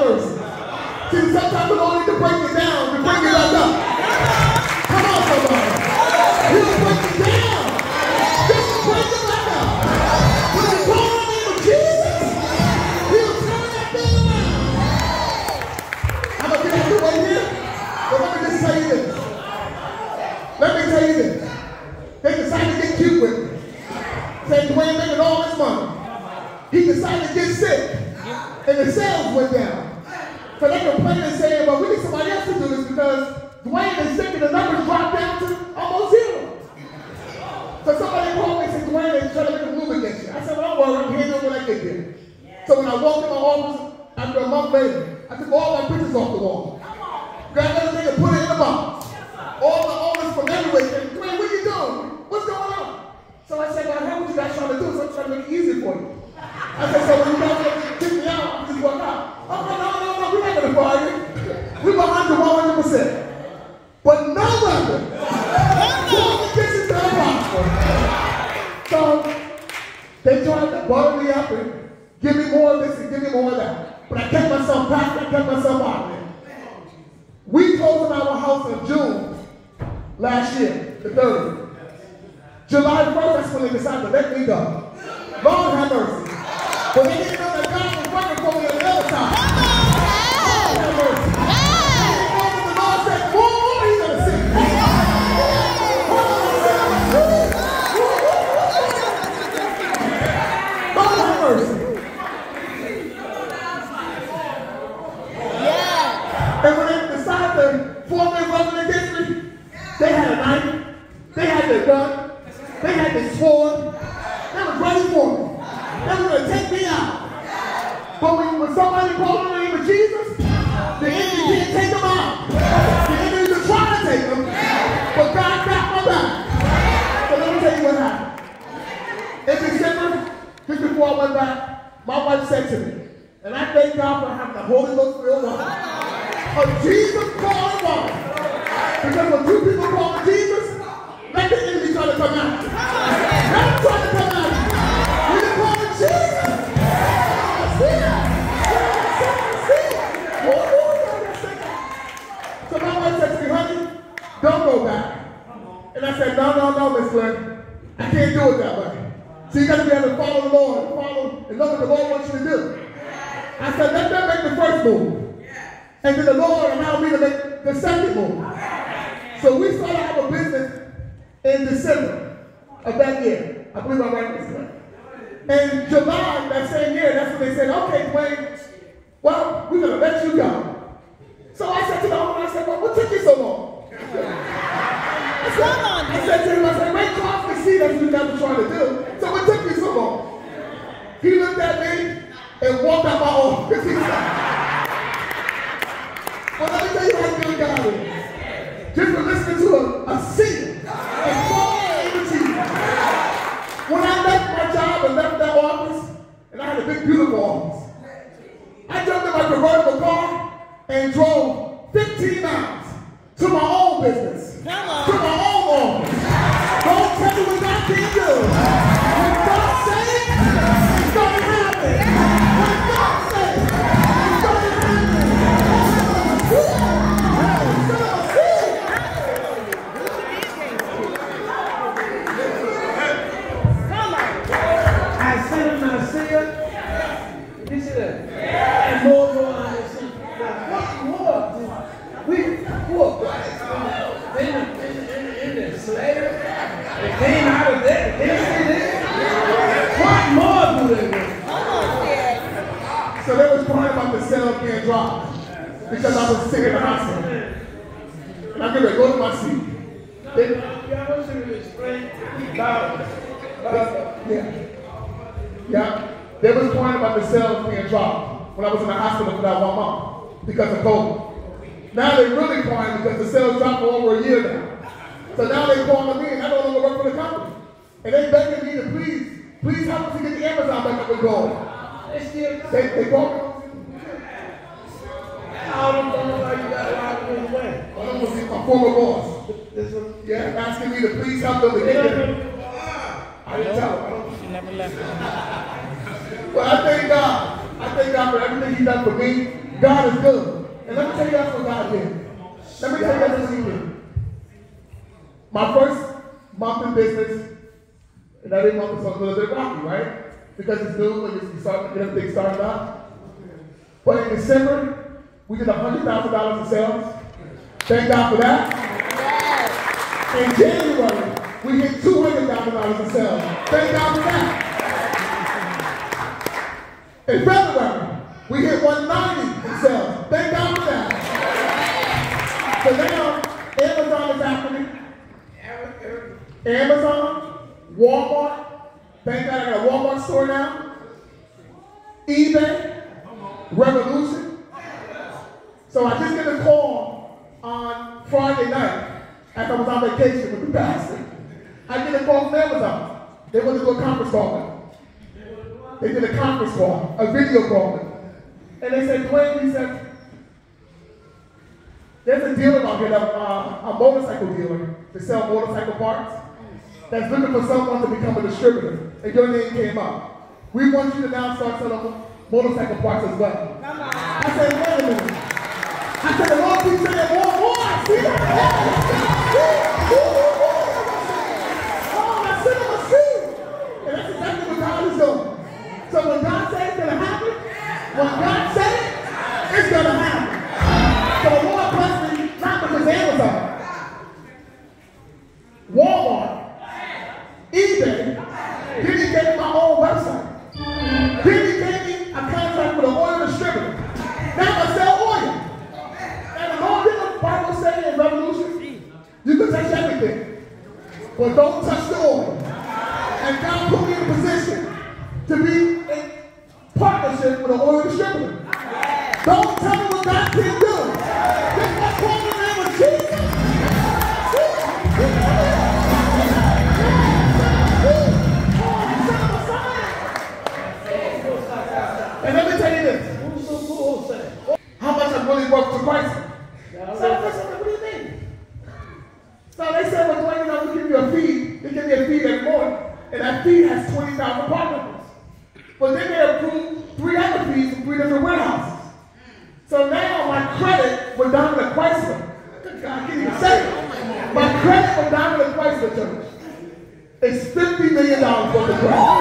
mercy. See, sometimes the Lord needs to break it down to bring it back up. Come on, somebody. He'll break it down. Just bring it back up. When the name of Jesus, he'll turn that thing around. I'm going to but let me just tell you this. Let me tell you this. They decided to get cute with me. Saying Dwayne making all this money. He decided to get sick. And the sales went down. So they complaining and saying, well, we need somebody else to do this because Dwayne is sick and the numbers dropped down to almost zero. So somebody called me and said, Dwayne, they're trying to make a move against you. I said, well, don't worry, I'm here when I get there. So when I walked in my office after a month later, I took all my pictures off the wall. Grabbed everything and put it in the box. All the owners from everywhere said, Dwayne, what are you doing? What's going on? So I said, well, heard what you guys trying to do, so I'm trying to make it easy for you. I said, so when you guys want to kick me out, I'm just walk out. Oh, no, no, no, no, we're not going to fire you. We're behind you 100%. But no weapon. Formed against us shall prosper. So tried me up and give me more of this and give me more of that. But I kept myself back, I kept myself out there. We closed our house in June last year, the 30th. July 1st, that's when they decided to let me go. Lord have mercy. But they didn't know that God ready for me. Were going to take me out. But when, when somebody called on the name of Jesus, the enemy can't take them out. The enemy was trying to take them, but God got my back. So let me tell you what happened. In December, just before I went back, my wife said to me, and I thank God for having the Holy Ghost filled woman. A Jesus called woman. Because when two people call Jesus, let the enemy try to come out. I can't do it that way. So you got to be able to follow the Lord, follow and know what the Lord wants you to do. I said, let them make the first move. And then the Lord allowed me to make the second move. So we started our business in December of that year. I believe I'm right this time. And July that same year, that's when they said, okay, Dwayne, well, we're going to let you go. So I said to the owner, I said, well, what took you so long? I said, I said to him, I said, See that's what guys were trying to do. So what took you so long? He looked at me and walked out my office. He let me tell you how good God is. Just for listening to a, a the, in the slave, they came out of that. They see this. What more they want? So they was crying about the cell being dropped because I was sick in the hospital. And I'm going to go to my seat. They, Yeah, I want you to explain about, about yeah. Yeah. They was crying about the cells being dropped when I was in the hospital for that one month because of COVID. Now they're really crying because the cells dropped for over a year now. So now they're calling me and I no longer work for the company. And they begging me to please, please help us to get the Amazon back up and going. They still They, they called me. all them don't like you got a lot of them away. That was my former boss. This one, Yeah, asking me to please help them to they get don't there. know. I didn't tell them. I don't- She never left. But I thank God. I thank God for everything He's done for me God is good. And let me tell you that's what God did. Let me tell you that's what he did. My first month in business, and every month was a little bit rocky, right? Because it's new when you start to get everything started up. But in December, we did $100,000 in sales. Thank God for that. In January, we hit $200,000 in sales. Thank God for that. In February, we hit 190 in sales. Thank God for that. So now, Amazon is after me. Amazon, Walmart. Thank God I got a Walmart store now. eBay, Revolution. So I just get a call on Friday night after I was on vacation with the pastor. I get a call from Amazon. They want to do a conference call. They did a conference call, a video call. And they said, Dwayne, he said, there's a dealer out here, uh, a motorcycle dealer, to sell motorcycle parts, that's looking for someone to become a distributor. And your name came up. We want you to now start selling motorcycle parts as well. I said, wait a minute. I said, the Lord keeps saying more, more. I see that. Oh, I said, I'm a see. And that's exactly what God is doing. So when God says it's going to happen, when God said it, it's going to happen. But don't touch the oil. And God put me in a position to be in partnership with an oil distributor. Don't tell me what God can do. Just let's call the name Jesus. And let me tell you this. How much I'm really worth to Christ? So I said, what do you mean? So they said, well, Dwayne, you know, we give you a fee. They give me a fee every morning. And that fee has 20,000 partners. But then they approved three other fees from three different warehouses. So now my credit with Dominic Chrysler, I can't even say it. My credit with Dominic Chrysler Church is $50 million worth of credit.